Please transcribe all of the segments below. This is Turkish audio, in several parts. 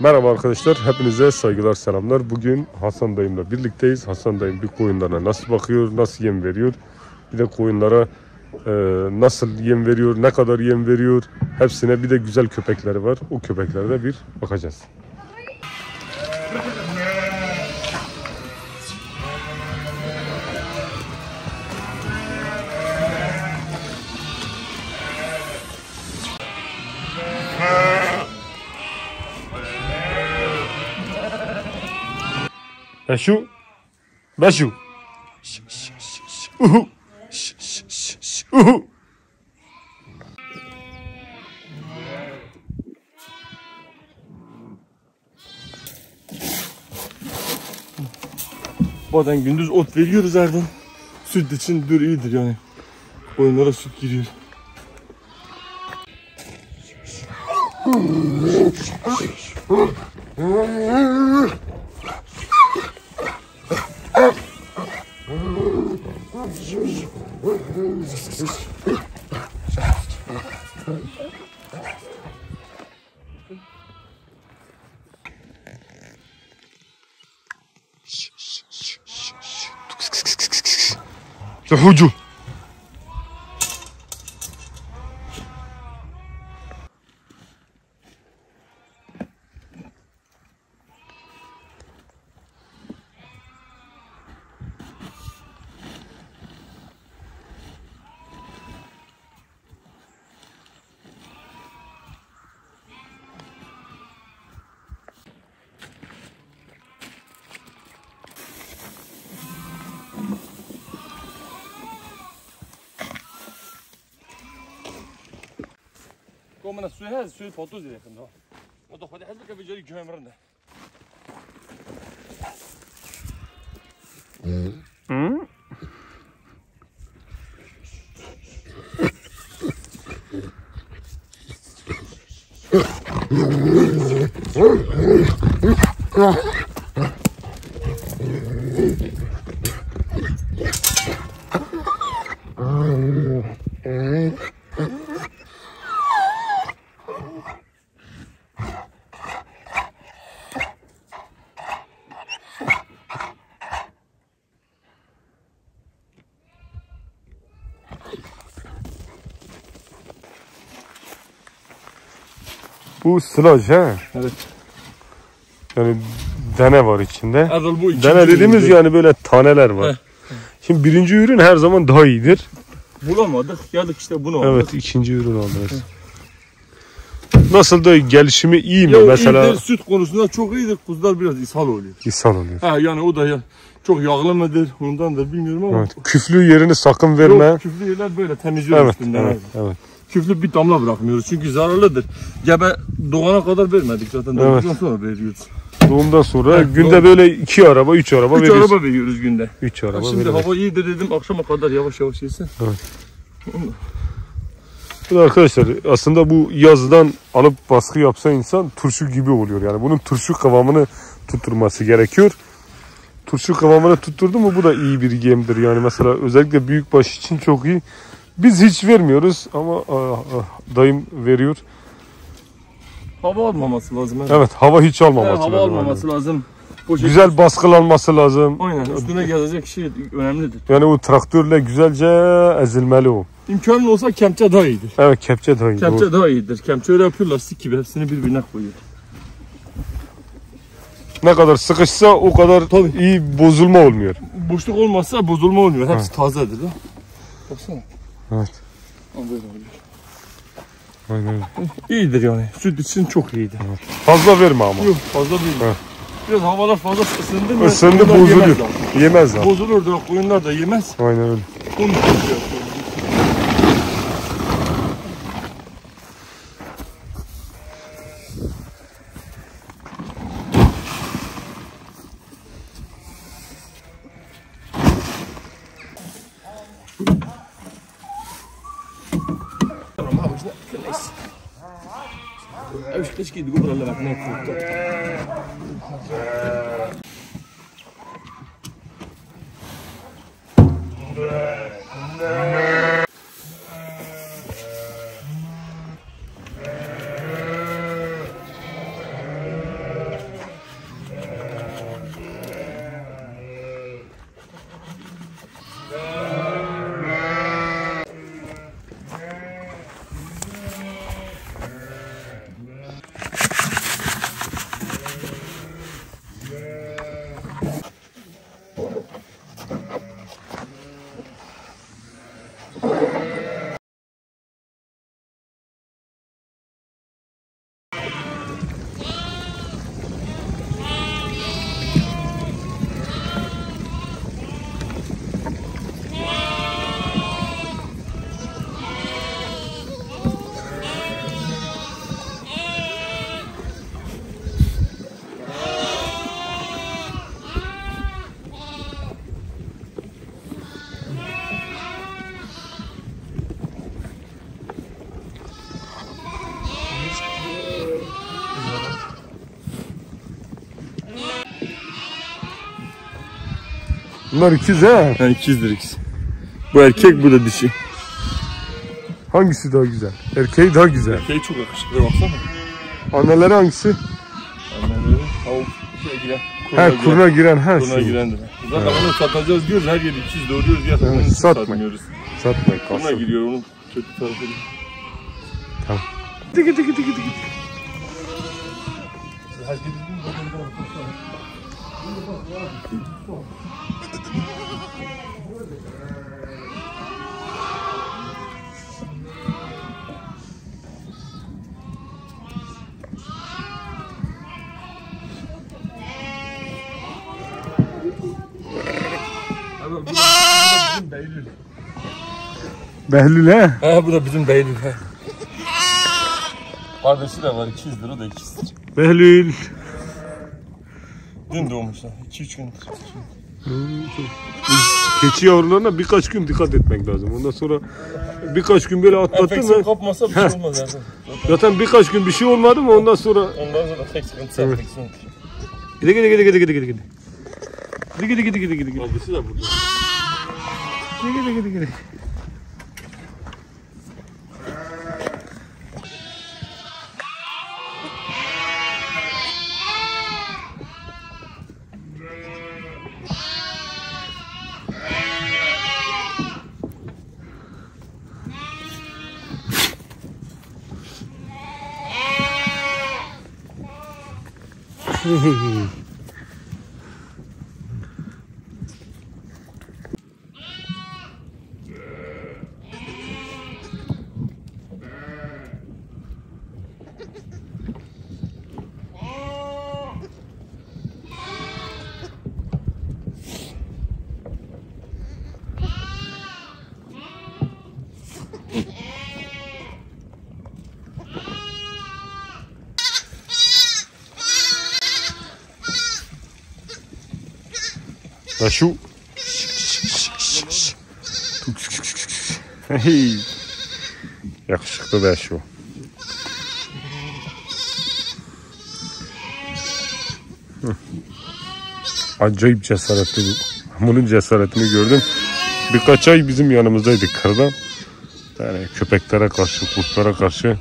Merhaba arkadaşlar, hepinize saygılar, selamlar. Bugün Hasan dayımla birlikteyiz. Hasan dayım bir koyunlarına nasıl bakıyor, nasıl yem veriyor, bir de koyunlara e, nasıl yem veriyor, ne kadar yem veriyor, hepsine bir de güzel köpekleri var. O köpeklere de bir bakacağız. Ş- ş- Uhu. Uhu. Bazen gündüz ot veriyoruz Erdem. Süt için dur iyidir yani. Koyunlara süt giriyor. Худю. Kom men suyu her suyu fotoz yakın da. O da hadi hadi kafe jari Bu sılaj he. Evet. Yani dene var içinde. Erdal bu Dene dediğimiz üründü. yani böyle taneler var. Heh. Şimdi birinci ürün her zaman daha iyidir. Bulamadık. Geldik işte bunu aldık. Evet ikinci ürün alırız. Nasıl da gelişimi iyi mi? Ya Mesela iyidir, süt konusunda çok iyidir. Kuzular biraz ishal oluyor. ishal oluyor. Ha yani o da ya çok yağlı mıdır ondandır bilmiyorum ama. Evet. Küflü yerini sakın verme. Yok, küflü yerler böyle temizliyoruz Evet, üstünden. evet, abi. evet. Küflü bir damla bırakmıyoruz çünkü zararlıdır. Gebe doğana kadar vermedik zaten. Evet. Doğduktan sonra veriyoruz. Doğumdan sonra Evet, günde doğru. böyle iki araba, üç araba Üç veriyorsun. araba veriyoruz günde. Üç Ha, araba şimdi veriyorsun. hava iyidir dedim akşama kadar yavaş yavaş yesin. Bu da arkadaşlar aslında bu yazdan alıp baskı yapsa insan turşu gibi oluyor. Yani bunun turşu kıvamını tutturması gerekiyor. Turşu kıvamını tutturdu mu bu da iyi bir yemdir. Yani mesela özellikle büyükbaş için çok iyi. Biz hiç vermiyoruz ama ah, ah, dayım veriyor. Hava almaması lazım. Evet. Evet hava hiç almaması hava lazım. almaması lazım. Poşet- Güzel baskılanması lazım. Aynen üstüne gelecek şey önemlidir. Yani o traktörle güzelce ezilmeli o. İmkanın olsa kemçe daha iyidir. Evet kepçe daha iyi. Kemçe daha iyidir. Kemçe öyle yapıyor lastik gibi hepsini birbirine koyuyor. Ne kadar sıkışsa o kadar Tabii. iyi bozulma olmuyor. Boşluk olmazsa bozulma olmuyor. Hepsi tazedir ha. Baksana. Evet. Aynen. öyle. İyidir yani. Süt için çok iyidir. Fazla verme ama. Yok fazla değil. Evet. Biraz havalar fazla ısındı mı? Isındı koyunlar bozuluyor. yemez daha. Yemez daha. Bozulur da koyunlar da yemez. Aynen öyle. Onun için रखने Bunlar ikiz ha. Ha ikizdir ikisi. Bu erkek bu da dişi. Hangisi daha güzel? Erkeği daha güzel. Erkeği çok yakışıklı baksana. Anneleri hangisi? Anneleri tavuk şeye giren. Ha kuruna giren her Kuruna şey. girendir. Zaten bunu satacağız diyoruz her yeri ikiz doğuruyoruz ya. İçin satmayın. satmıyoruz. Satmayın Kuruna kalsın. giriyor onun kötü tarafı. değil. Dıgı dıgı dıgı dıgı. Behlül ha? Ha bu da bizim Beylül. he. Kardeşi de var ikizdir o da ikizdir. Behlül. Dün doğmuşlar. 2-3 gün. Keçi yavrularına birkaç gün dikkat etmek lazım. Ondan sonra birkaç gün böyle atlattın mı? kapmasa bir şey olmaz zaten. Zaten birkaç gün bir şey olmadı mı ondan sonra Ondan sonra tek sıkıntısı enfeksiyondur. gidi gidi gidi gidi gidi gidi gidi. Gidi gidi gidi gidi gidi gidi. Ablası da burada. Gidi gidi gidi gidi. Hmm. Ya şu. Hey. Yakışıklı da şu. Acayip cesaretli bu. Bunun cesaretini gördüm. Birkaç ay bizim yanımızdaydı kırda. Yani köpeklere karşı, kurtlara karşı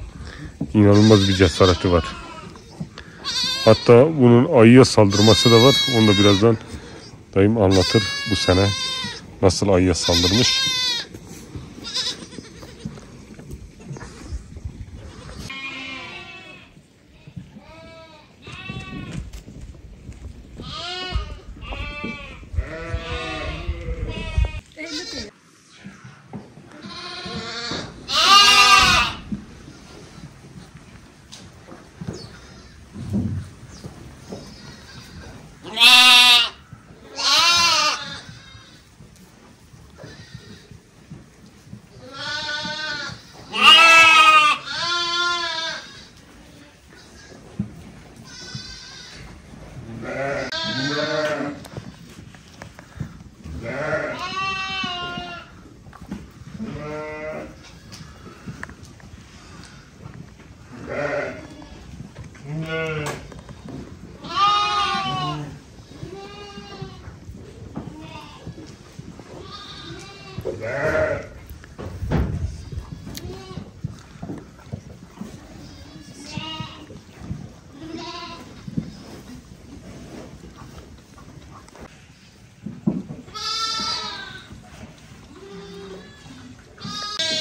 inanılmaz bir cesareti var. Hatta bunun ayıya saldırması da var. Onu da birazdan dayım anlatır bu sene nasıl ayıya saldırmış.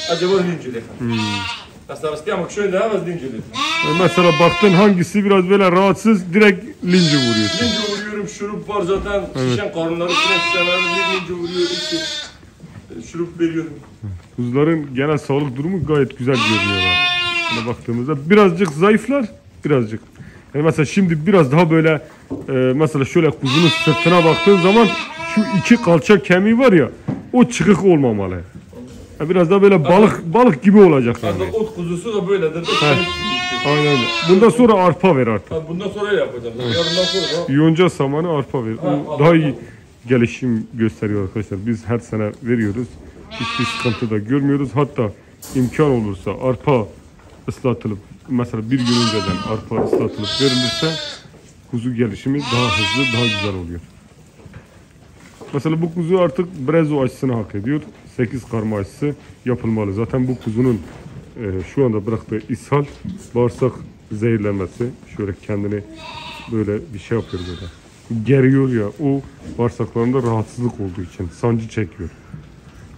Acaba zincirli. Mesela stiamo şöyle daha az zincirli. E Mesela baktın hangisi biraz böyle rahatsız direkt linci vuruyorsun. Linci vuruyorum şurup var zaten şişen karınları şişen şişenler bir linci vuruyor işte. E, Şurup veriyorum. Kuzuların genel sağlık durumu gayet güzel görünüyorlar. Şuna baktığımızda birazcık zayıflar, birazcık. Yani mesela şimdi biraz daha böyle e, mesela şöyle kuzunun sırtına baktığın zaman şu iki kalça kemiği var ya o çıkık olmamalı. Yani biraz daha böyle balık balık gibi olacak Aslında yani. ot kuzusu da böyledir. De Aynen öyle. Bundan sonra arpa ver artık. Ha, bundan sonra öyle yapacağım. Yarından sonra da Yonca samanı arpa ver. O daha iyi gelişim gösteriyor arkadaşlar. Biz her sene veriyoruz. Hiçbir sıkıntı da görmüyoruz. Hatta imkan olursa arpa ıslatılıp mesela bir gün önceden arpa ıslatılıp verilirse kuzu gelişimi daha hızlı, daha güzel oluyor. Mesela bu kuzu artık brezo aşısını hak ediyor. 8 karma aşısı yapılmalı. Zaten bu kuzunun e, şu anda bıraktığı ishal, bağırsak zehirlenmesi. Şöyle kendini böyle bir şey yapıyor böyle. Geriyor ya o bağırsaklarında rahatsızlık olduğu için sancı çekiyor.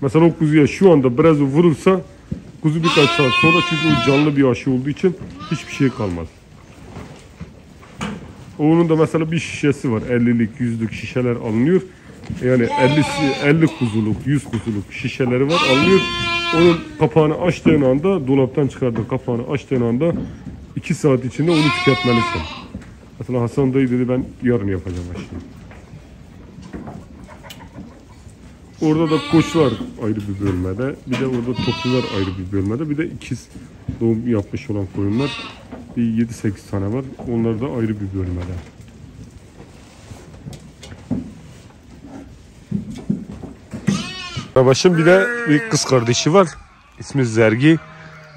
Mesela o kuzuya şu anda brezo vurulsa kuzu birkaç saat sonra çünkü o canlı bir aşı olduğu için hiçbir şey kalmaz. Onun da mesela bir şişesi var. 50'lik, 100'lük şişeler alınıyor. Yani 50 50 kuzuluk, 100 kuzuluk şişeleri var alınıyor. Onun kapağını açtığın anda, dolaptan çıkardığın kapağını açtığın anda 2 saat içinde onu tüketmelisin. Mesela Hasan dayı dedi ben yarın yapacağım aşıyı. Orada da koçlar ayrı bir bölmede. Bir de orada toplular ayrı bir bölmede. Bir de ikiz doğum yapmış olan koyunlar. Bir 7-8 tane var. Onlar da ayrı bir bölmede. Başım bir de bir kız kardeşi var. İsmi Zergi.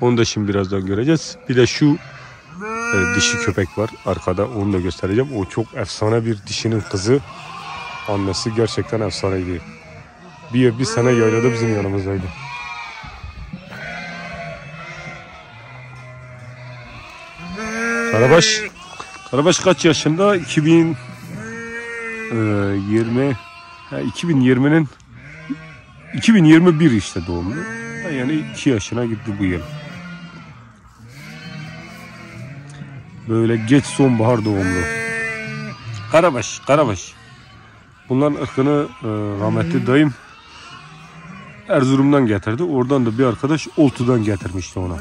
Onu da şimdi birazdan göreceğiz. Bir de şu e, dişi köpek var arkada. Onu da göstereceğim. O çok efsane bir dişinin kızı. Annesi gerçekten efsaneydi. Bir, bir sene yaylada bizim yanımızdaydı. Karabaş Karabaş kaç yaşında? 2020 ha, 2020'nin 2021 işte doğumlu. Yani 2 yaşına gitti bu yıl. Böyle geç sonbahar doğumlu. Karabaş, Karabaş. Bunların ırkını e, rahmetli dayım Erzurum'dan getirdi. Oradan da bir arkadaş Oltu'dan getirmişti ona.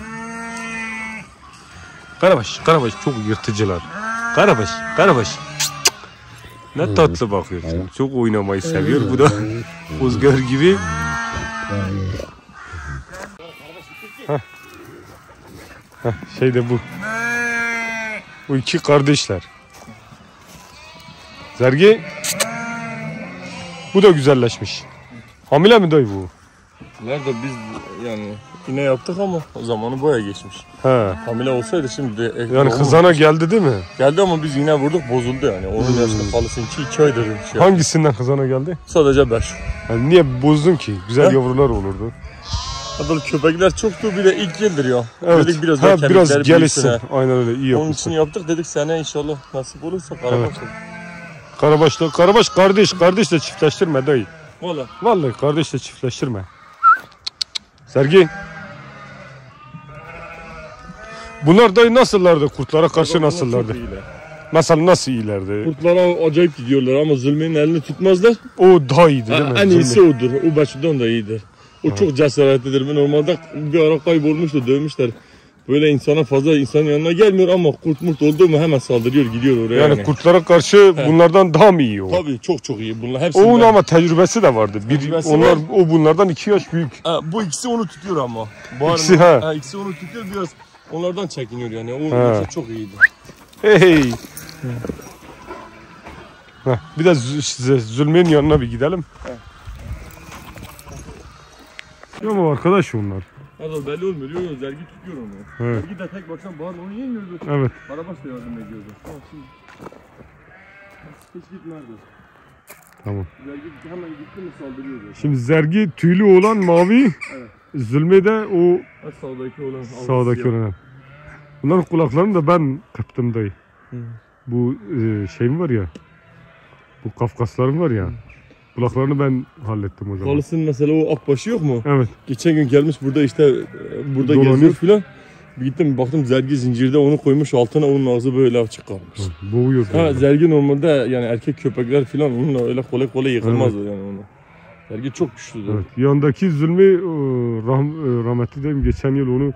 Karabaş, Karabaş çok yırtıcılar. Karabaş, Karabaş. Ne tatlı bakıyorsun. Çok oynamayı seviyor. Bu da Uzgar gibi. Heh. Heh, şey de bu. Bu iki kardeşler. Zergi. Bu da güzelleşmiş. Hamile mi dayı bu? Nerede biz yani yine yaptık ama o zamanı boya geçmiş. He. Hamile olsaydı şimdi de Yani doğum- kızana geldi değil mi? geldi ama biz yine vurduk bozuldu yani. Onun yaşta kalısın ki iki aydır bir şey. Hangisinden kızana geldi? Sadece beş. Yani niye bozdun ki? Güzel He? yavrular olurdu. Adıl köpekler çoktu bir de ilk yıldır ya. Evet. Dedik biraz ha, biraz gelişsin. Aynen öyle iyi Onun yapmışsın. için yaptık dedik sene inşallah nasip olursa karabaş olur. Karabaş'la Karabaş kardeş kardeşle çiftleştirme dayı. Valla. Vallahi kardeşle çiftleştirme. Sergi. Bunlar dayı nasıllardı? Kurtlara karşı nasıllardı? Nasıl nasıl iyilerdi? Kurtlara acayip gidiyorlar ama zulmün elini tutmazlar. O daha iyiydi değil mi? En iyisi Zulmü. odur. O başından da iyidir. O çok cesaretlidir. Ben normalde bir ara kaybolmuştu, dövmüşler. Böyle insana fazla insanın yanına gelmiyor ama kurt murt oldu mu hemen saldırıyor, gidiyor oraya. Yani, Yani, kurtlara karşı bunlardan daha mı iyi o? Tabii çok çok iyi. Bunlar hepsi. Onun ama tecrübesi de vardı. Bir, Tecrübesi onlar var. o bunlardan iki yaş büyük. Ha, bu ikisi onu tutuyor ama. Bu İkisi, ha. ikisi onu tutuyor biraz. Onlardan çekiniyor yani. O çok iyiydi. Hey. Heh, bir de Zü- Zü- Zülmi'nin yanına bir gidelim. Ya ama arkadaş onlar. Hadi belli olmuyor. Yok yok Zergi tutuyor onu. Evet. Zergi de tek başına bağır onu yemiyordu. Evet. Karabaş da yardım ediyordu. Tamam şimdi. Hiç gitmezdi. Tamam. Zergi hemen gitti mi saldırıyordu. Şimdi Zergi tüylü olan mavi. Evet. Zülmi de o Ha, sağdaki olan. sağdaki olan. Bunların kulaklarını da ben kıptım dayı. Hı. Bu e, şeyim var ya. Bu Kafkaslarım var ya. Kulaklarını ben hallettim o zaman. Halısın mesela o akbaşı yok mu? Evet. Geçen gün gelmiş burada işte e, burada Dolanıyor. geziyor filan. Bir gittim baktım zergi zincirde onu koymuş altına onun ağzı böyle açık kalmış. Boğuyor. Ha zergi normalde yani erkek köpekler filan onunla öyle kolay kolay yıkılmazdı yani onu. Zergi çok güçlüdür. Evet. Yandaki Zülmi e, rahm, e, rahmetli dayım geçen yıl onu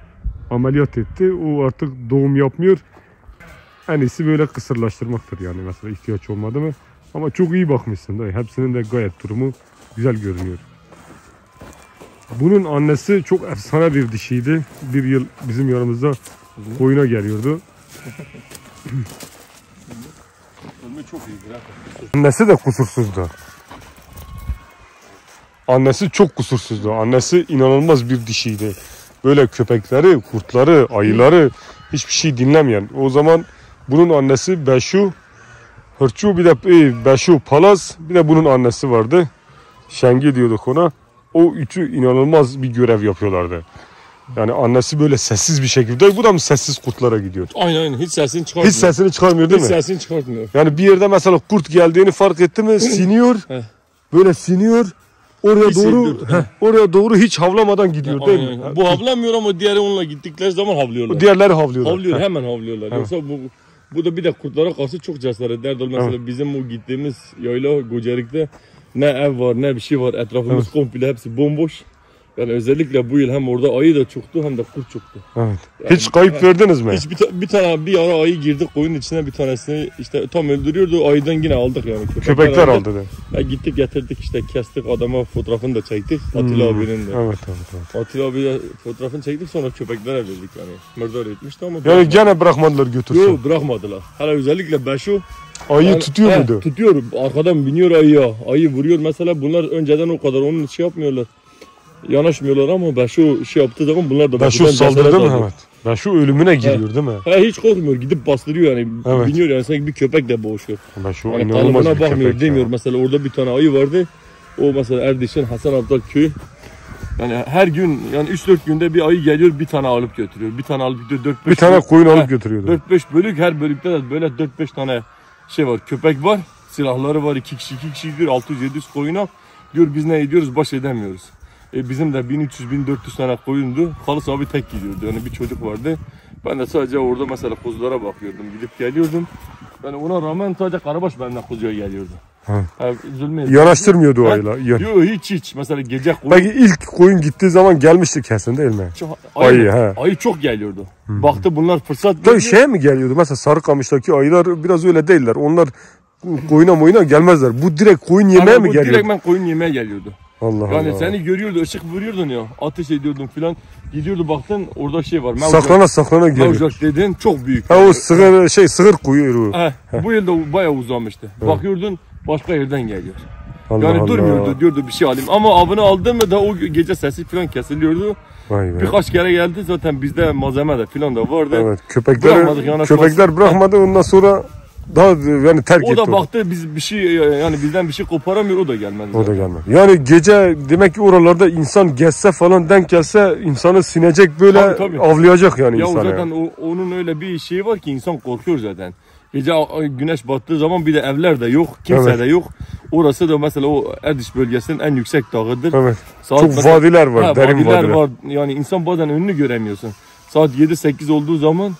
ameliyat etti. O artık doğum yapmıyor. En iyisi böyle kısırlaştırmaktır yani mesela ihtiyaç olmadı mı. Ama çok iyi bakmışsın dayı. Hepsinin de gayet durumu güzel görünüyor. Bunun annesi çok efsane bir dişiydi. Bir yıl bizim yanımızda koyuna geliyordu. Çok iyidir. Annesi de kusursuzdu. Annesi çok kusursuzdu. Annesi inanılmaz bir dişiydi. Böyle köpekleri, kurtları, ayıları hiçbir şey dinlemeyen. O zaman bunun annesi Beşu, Hırçu bir de e, Beşu Palaz bir de bunun annesi vardı. Şengi diyorduk ona. O üçü inanılmaz bir görev yapıyorlardı. Yani annesi böyle sessiz bir şekilde bu da mı sessiz kurtlara gidiyor? Aynen aynen hiç sesini çıkartmıyor. Hiç sesini çıkarmıyor değil Hiç mi? sesini çıkartmıyor. Yani bir yerde mesela kurt geldiğini fark etti mi siniyor. Böyle siniyor. Oraya Hiç doğru heh, oraya doğru hiç havlamadan gidiyor değil mi? Aynen. Bu havlamıyor ama diğeri onunla gittikleri zaman havlıyorlar. Diğerleri havlıyorlar. Havlıyor hemen havlıyorlar. Yoksa bu bu da bir de kurtlara karşı çok cesaret derdi. Mesela bizim o gittiğimiz yayla Gocerik'te ne ev var ne bir şey var. Etrafımız komple hepsi bomboş. Yani özellikle bu yıl hem orada ayı da çoktu hem de kurt çoktu. Evet. Hiç kayıp verdiniz mi? Hiç bir, ta- bir tane bir ara ayı girdi koyun içine bir tanesini işte tam öldürüyordu. Ayıdan yine aldık yani. Köpekler aldı da. Ya gittik getirdik işte kestik adama fotoğrafını da çektik. Fatih Hmm. abinin de. Evet evet evet. Fatih abi de fotoğrafını çektik sonra köpeklere verdik yani. Mırdar etmişti ama. Yani gene bırakmadılar götürsün. Yok bırakmadılar. Hala özellikle Beşo. Ayı yani- tutuyor he, muydu? Tutuyor. Arkadan biniyor ayıya. Ayı vuruyor mesela bunlar önceden o kadar onun şey yapmıyorlar. Yanaşmıyorlar ama Beşo şey yaptığı zaman bunlar da Ben şu Beşo'dan saldırdı mı? Ben şu ölümüne giriyor değil mi? He hiç korkmuyor. Gidip bastırıyor yani. Evet. Biniyor yani sanki bir köpek de boğuşuyor. Ben şu Yani inanılmaz bir bakmıyor köpek demiyor. ya. Mesela orada bir tane ayı vardı. O mesela Erdiş'in Hasan Abdal köyü. Yani her gün yani 3-4 günde bir ayı geliyor bir tane alıp götürüyor. Bir tane alıp gidiyor 4-5 Bir tane koyun He, alıp götürüyordu. 4-5 bölük her bölükte de böyle 4-5 tane şey var. Köpek var. Silahları var. 2 kişi 2 kişi diyor 600-700 koyuna. Diyor biz ne ediyoruz baş edemiyoruz. E bizim de 1300-1400 tane koyundu. Halis abi tek gidiyordu. Yani bir çocuk vardı. Ben de sadece orada mesela kuzulara bakıyordum. Gidip geliyordum. Yani ona rağmen sadece Karabaş benden kuzuya geliyordu. Ha. Ha, üzülme. Yanaştırmıyordu o. Ya- Yok hiç hiç. Mesela gece koyun. Belki ilk koyun gittiği zaman gelmişti kesin değil mi? Çok- Ayı, ayı, he. ayı çok geliyordu. Baktı bunlar fırsat Tabii şeye mi geliyordu? Mesela Sarıkamış'taki ayılar biraz öyle değiller. Onlar koyuna moyuna gelmezler. Bu direkt koyun yemeye Yani mi bu geliyor? Direkt ben koyun yemeye geliyordu. Allah Yani Allah. seni görüyordu, ışık vuruyordun ya. Ateş ediyordun filan. Gidiyordu baktın orada şey var. Mevcuk. Saklana saklana geliyor. Mevcuk dedin çok büyük. Ha o sığır şey sığır kuyruğu. He, bu yılda bayağı uzamıştı. Bakıyordun başka yerden geliyor. Allah Yani Allah. durmuyordu diyordu bir şey alayım. Ama avını aldı mı da o gece sesi filan kesiliyordu. Vay be. Birkaç kere geldi zaten bizde malzeme de filan da vardı. Evet köpekler Bırakmadık, köpekler bırakmadı ondan sonra daha yani terk O etti. da baktı biz bir şey yani bizden bir şey koparamıyor o da gelmedi. O zaten. da gelmedi. Yani gece demek ki oralarda insan gezse falan denk gelse insanı sinecek böyle Tabii, tabii. avlayacak yani Ya o insanı. zaten o, onun öyle bir şeyi var ki insan korkuyor zaten. Gece güneş battığı zaman bir de evler de yok, kimse Evet. de yok. Orası da mesela o Erdiş bölgesinin en yüksek dağıdır. Evet. Saat Çok mesela- vadiler var, Ha, derin vadiler vadiler. var. Yani insan bazen önünü göremiyorsun. Saat 7-8 olduğu zaman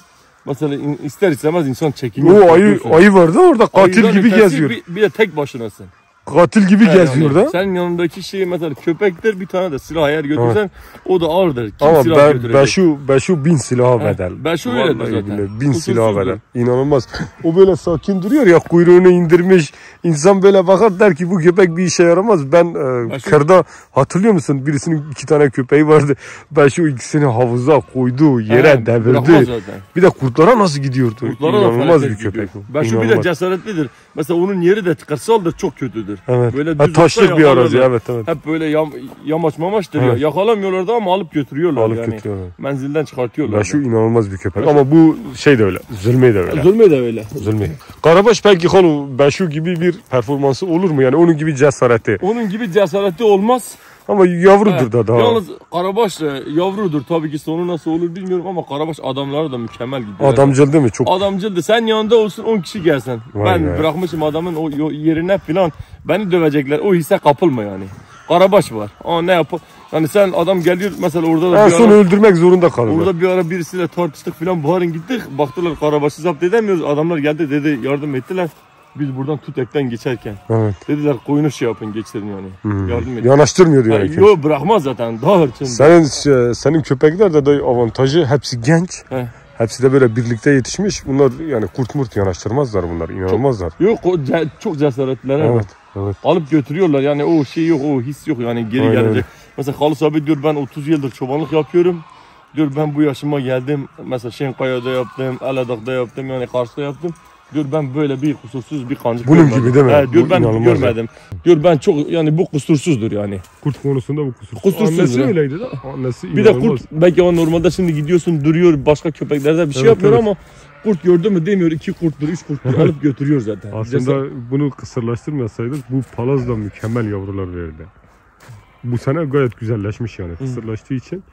mesela ister istemez insan çekiniyor. O ayı ayı vardı orada katil Ayıdan gibi ötesi geziyor. Bir, bir de tek başınasın. Katil gibi He, geziyor yani da. Senin yanındaki şey mesela köpektir bir tane de silah eğer götürsen o da ağırdır. Kim Ama silah ben, götürecek? ben şu ben şu bin silaha bedel. ben şu öyledir Vallahi zaten. billahi, Bin silaha bedel. İnanılmaz. O böyle sakin duruyor ya kuyruğunu indirmiş. İnsan böyle bakar der ki bu köpek bir işe yaramaz. Ben e, Ben şu- kırda hatırlıyor musun? Birisinin iki tane köpeği vardı. Ben şu ikisini havuza koydu, yere He, devirdi. Bir de kurtlara nasıl gidiyordu? Kurtlara İnanılmaz bir köpek. gidiyor. Ben şu bir de İnanılmaz. cesaretlidir. Mesela onun yeri de kırsaldır çok kötüdür. Evet. Böyle Ha, taşlık bir arazi evet evet. Hep böyle yam, yamaç mamaçtır Evet. ya. Yakalamıyorlar da ama alıp götürüyorlar Alıp yani. götürüyorlar. Menzilden çıkartıyorlar. Ben şu inanılmaz bir köpek. Ama bu şey de öyle. Zülmü de öyle. Zulme de öyle. Zulmü. Karabaş belki konu Beşu gibi bir performansı olur mu? Yani onun gibi cesareti. Onun gibi cesareti olmaz. Ama yavrudur da daha. Yalnız Karabaş yavrudur tabii ki sonu nasıl olur bilmiyorum ama Karabaş adamları da mükemmel gidiyor. Adamcıl değil mi? Çok Adamcıldı. Sen yanında olsun 10 kişi gelsin. Vay ben be. bırakmışım adamın o yerine filan. Beni dövecekler. O hisse kapılma yani. Karabaş var. Aa ne yap? Yani sen adam geliyor mesela orada da en son ara, öldürmek zorunda kalırlar. orada bir ara birisiyle tartıştık filan. Baharın gittik. Baktılar Karabaş'ı zapt edemiyoruz. Adamlar geldi dedi yardım ettiler. Biz buradan Tutek'ten geçerken. Evet. Dediler koyunu şey yapın geçirin yani. Hmm. Yardım edin. Yanaştırmıyordu yani. kimse. Yok bırakmaz zaten. Daha hırçın. Senin şey, senin köpekler de dayı avantajı hepsi genç. He. Hepsi de böyle birlikte yetişmiş. Bunlar yani kurt murt yanaştırmazlar bunlar. inanılmazlar. Yok o ce- çok cesaretliler. Evet. Evet. Alıp götürüyorlar yani o şey yok o his yok yani geri Aynen gelecek. Mesela Halis abi diyor ben 30 yıldır çobanlık yapıyorum. Diyor ben bu yaşıma geldim. Mesela Şenkaya'da yaptım, Aladak'ta yaptım yani Kars'ta yaptım. Diyor ben böyle bir kusursuz bir kancık Bunun görmedim. gibi değil mi? He, diyor Bu ben inanılmaz görmedim. Diyor ben çok yani bu kusursuzdur yani. Kurt konusunda bu kusur. Kusursuz Annesi ya. öyleydi de. Annesi Bir de kurt belki o normalde şimdi gidiyorsun duruyor başka köpeklerde bir şey Evet, yapmıyor evet. ama Kurt gördü mü demiyor iki kurttur, üç kurttur alıp götürüyor zaten. Aslında bunu kısırlaştırmasaydık bu palaz da mükemmel yavrular verirdi. Bu sene gayet güzelleşmiş yani kısırlaştığı için.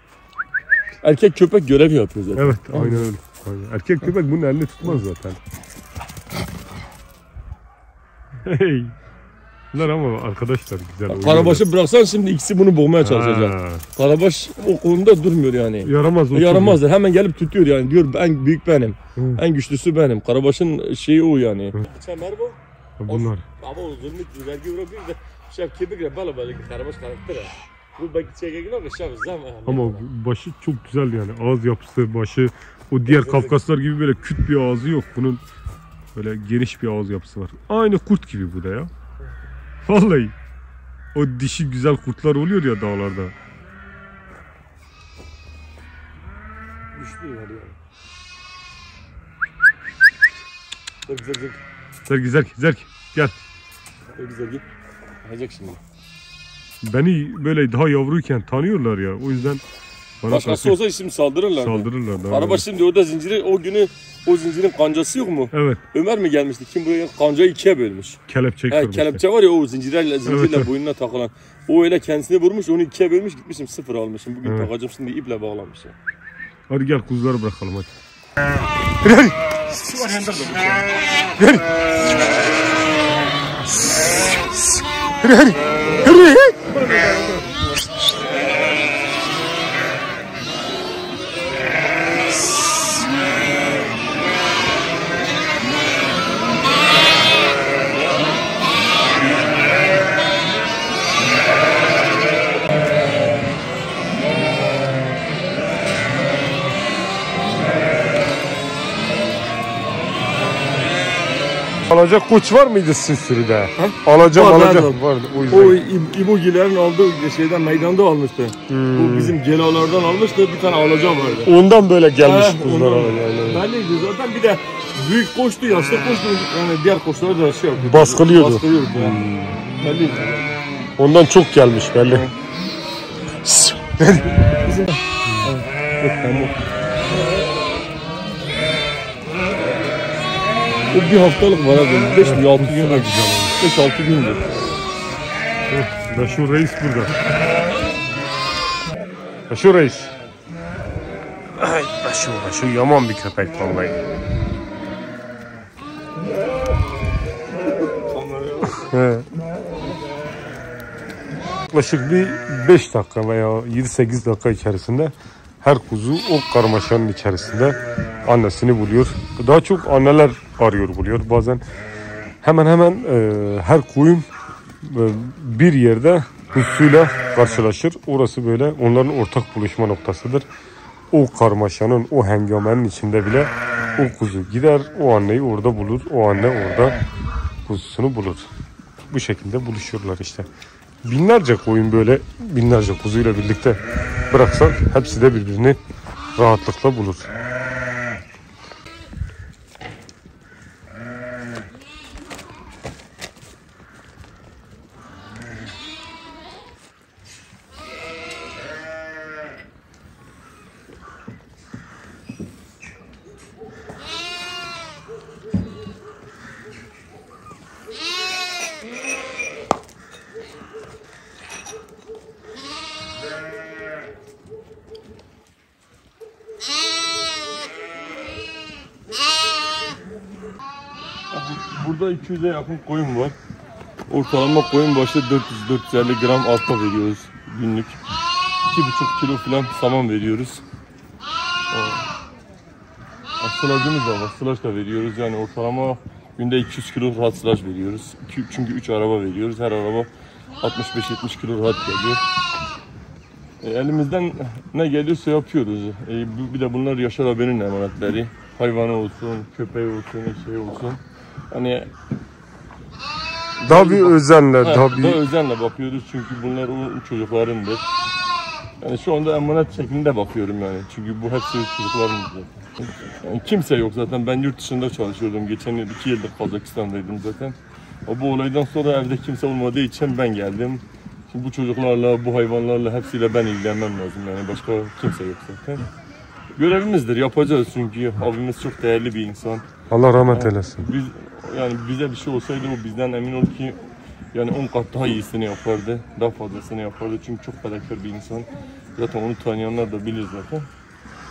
Erkek köpek görev yapıyor zaten. Evet aynen öyle. Aynen. Erkek köpek bunun elini tutmaz zaten. Hey. Bunlar ama arkadaşlar güzel. Karabaş'ı bıraksan şimdi ikisi bunu boğmaya çalışacak. Ha, Karabaş o konuda durmuyor yani. Yaramaz o. Yaramazlar. Hemen gelip tutuyor yani. Diyor en büyük benim. Hı. En güçlüsü benim. Karabaş'ın şeyi o yani. Sen merhaba. Bunlar. Ama o zulmü vergi bırakıyor da şef kibir bala bala Karabaş karakter. Bu belki çekek yok şef zam. Ama başı çok güzel yani. Ağız yapısı, başı o diğer Kafkaslar gibi böyle küt bir ağzı yok. Bunun böyle geniş bir ağız yapısı var. Aynı kurt gibi bu da ya. Vallahi. O dişi güzel kurtlar oluyor ya dağlarda. Güçlü var. Dur güzel güzel. Zerk zerk zerk gel. Güzel git. Yiyecek şimdi. Beni böyle daha yavruyken tanıyorlar ya. O yüzden bana Başkası karşı olsa şimdi saldırırlar. saldırırlar. Daha Karabaş şimdi orada zinciri o günü o zincirin kancası yok mu? Evet. Ömer mi gelmişti? Kim buraya kancayı ikiye bölmüş. Kelepçe He, kırmış. kelepçe var ya o zincirlerle zincirle evet. boynuna takılan. O öyle kendisini vurmuş onu ikiye bölmüş gitmişim sıfır almışım. Bugün Evet. takacağım şimdi iple bağlamışım. Hadi gel kuzuları bırakalım hadi. Şu var yanında da Hadi Alacak koç var mıydı sizin sürüde? Alacak Var, vardı. O yüzden. O İb- İbogilerin aldığı şeyden meydanda almıştı. Bu bizim gelalardan almıştı bir tane alaca vardı. Ondan böyle gelmiş ondan. alacak. yani. Belliydi zaten bir de büyük koştu yaşlı koştu yani diğer koçları da şey yapıyor. Baskılıyordu. Baskılıyordu yani. Belliydi. Ondan çok gelmiş belli. Yok tamam. O bir haftalık var abi. 5 mi 6 gün var. 5-6 gündür. Meşhur reis burada. Meşhur reis. Ay meşhur meşhur yaman bir köpek vallahi. He. Yaklaşık bir 5 dakika veya 7-8 dakika içerisinde her kuzu o karmaşanın içerisinde annesini buluyor. Daha çok anneler arıyor buluyor. Bazen hemen hemen e, her koyun e, bir yerde kuzusuyla karşılaşır. Orası böyle onların ortak buluşma noktasıdır. O karmaşanın, o hengamenin içinde bile o kuzu gider, o anneyi orada bulur, o anne orada kuzusunu bulur. Bu şekilde buluşurlar işte. Binlerce koyun böyle binlerce kuzuyla birlikte bıraksak hepsi de birbirini rahatlıkla bulur. Burada 200'e yakın koyun var. Ortalama koyun başı 400-450 gram arpa veriyoruz günlük. 2,5 kilo falan saman veriyoruz. Sılacımız da var. Sılaç da veriyoruz. Yani ortalama günde 200 kilo rahat sılaç veriyoruz. Çünkü 3 araba veriyoruz. Her araba 65-70 kilo rahat geliyor. E, elimizden ne geliyorsa yapıyoruz. E, bir de bunlar Yaşar abinin emanetleri. Hayvanı olsun, köpeği olsun, şey olsun. Hani Daha bir özenle, Ha, daha daha bir özenle bakıyoruz çünkü bunlar o çocuklarındır. Yani şu anda emanet şeklinde bakıyorum yani. Çünkü bu hepsi çocukların zaten. Yani kimse yok zaten. Ben yurt dışında çalışıyordum. Geçen yıl iki yıldır Kazakistan'daydım zaten. O bu olaydan sonra evde kimse olmadığı için ben geldim. Şimdi bu çocuklarla, bu hayvanlarla hepsiyle ben ilgilenmem lazım yani. Başka kimse yok zaten. Görevimizdir yapacağız çünkü abimiz çok değerli bir insan. Allah rahmet eylesin. Biz yani bize bir şey olsaydı o bizden emin ol ki yani 10 kat daha iyisini yapardı. Daha fazlasını yapardı çünkü çok fedakar bir insan. Zaten onu tanıyanlar da bilir zaten.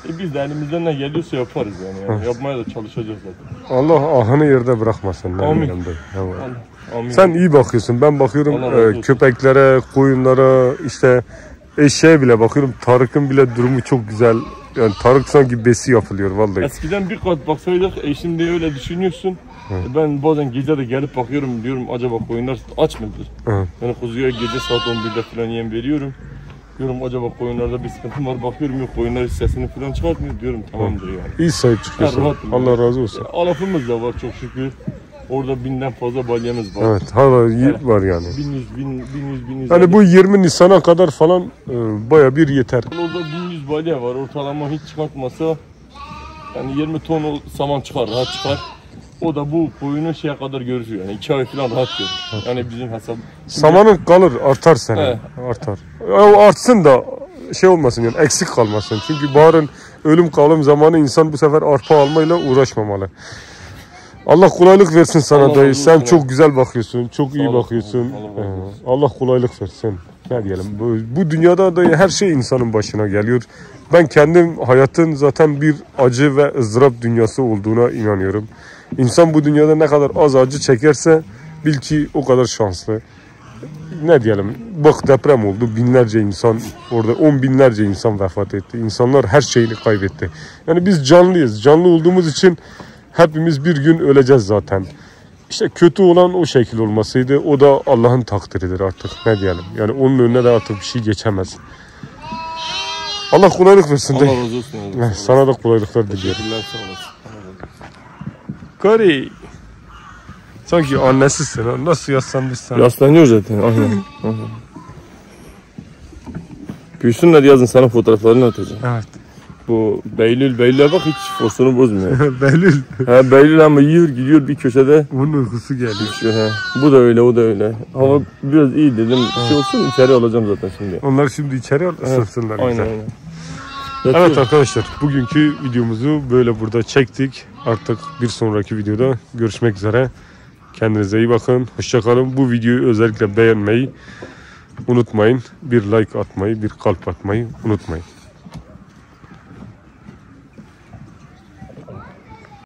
E biz de elimizden ne geliyorsa yaparız yani. yani. Yapmaya da çalışacağız zaten. Allah ahını yerde bırakmasın. Amin. Evet. Allah, amin. Sen iyi bakıyorsun. Ben bakıyorum e, köpeklere, koyunlara, işte eşeğe bile bakıyorum. Tarık'ın bile durumu çok güzel. Yani Tarık sanki besi yapılıyor vallahi. Eskiden bir kat baksaydık e şimdi öyle düşünüyorsun. E Ben bazen gece de gelip bakıyorum diyorum acaba koyunlar aç mıdır? Hı. Yani kuzuya gece saat 11'de falan yem veriyorum. Diyorum acaba koyunlarda bir sıkıntı var bakıyorum yok koyunlar sesini falan çıkartmıyor diyorum tamamdır yani. İyi sahip çıkıyorsun. Allah yani. razı olsun. Alafımız da var çok şükür. Orada binden fazla balyamız var. Evet hala iyi Evet. var yani. 1100, 1000, 1100, 1100. Yani bu 20 Nisan'a kadar falan e, baya bir yeter. Orada 1100 balya var. Ortalama hiç çıkartmasa yani 20 ton saman çıkar, rahat çıkar. O da bu koyunun şeye kadar görüşüyor. Yani 2 ay falan rahat görür. Yani bizim hesap. Samanın kalır artar sene. Evet. Artar. O artsın da şey olmasın yani eksik kalmasın. Çünkü baharın ölüm kalım zamanı insan bu sefer arpa almayla uğraşmamalı. Allah kolaylık versin sana Allah dayı. Sen çok güzel bakıyorsun. Çok iyi bakıyorsun. Allah olsun. Allah kolaylık versin. Ne diyelim. Bu, bu dünyada da her şey insanın başına geliyor. Ben kendim hayatın zaten bir acı ve ızdırap dünyası olduğuna inanıyorum. İnsan bu dünyada ne kadar az acı çekerse bil ki o kadar şanslı. Ne diyelim bak deprem oldu binlerce insan orada on binlerce insan vefat etti. İnsanlar her şeyini kaybetti. Yani biz canlıyız. Canlı olduğumuz için hepimiz bir gün öleceğiz zaten. İşte kötü olan o şekil olmasıydı. O da Allah'ın takdiridir artık. Ne diyelim. Yani onun önüne de artık bir şey geçemez. Allah kolaylık versin. Allah razı olsun. Allah razı olsun. Sana da kolaylıklar diliyorum. Teşekkürler sağ olasın. Kari. Sanki annesisin. ha. Nasıl sana. Yaslanıyor zaten. Aynen. Büyüsünler yazın sana fotoğraflarını atacağım. Evet. Bu Beylül, Beylül'e bak hiç fosunu bozmuyor. Belül. ha Beylül ama yiyor gidiyor bir köşede Bunun uykusu geliyor. düşüyor. Ha. Bu da öyle, o da öyle. Ama biraz iyi dedim. Şey olsun içeri alacağım zaten şimdi. Onlar şimdi içeri al ısınsınlar Aynen güzel. aynen. Evet Yatıyor. arkadaşlar bugünkü videomuzu böyle burada çektik. Artık bir sonraki videoda görüşmek üzere. Kendinize iyi bakın. Hoşçakalın. Bu videoyu özellikle beğenmeyi unutmayın. Bir like atmayı, bir kalp atmayı unutmayın.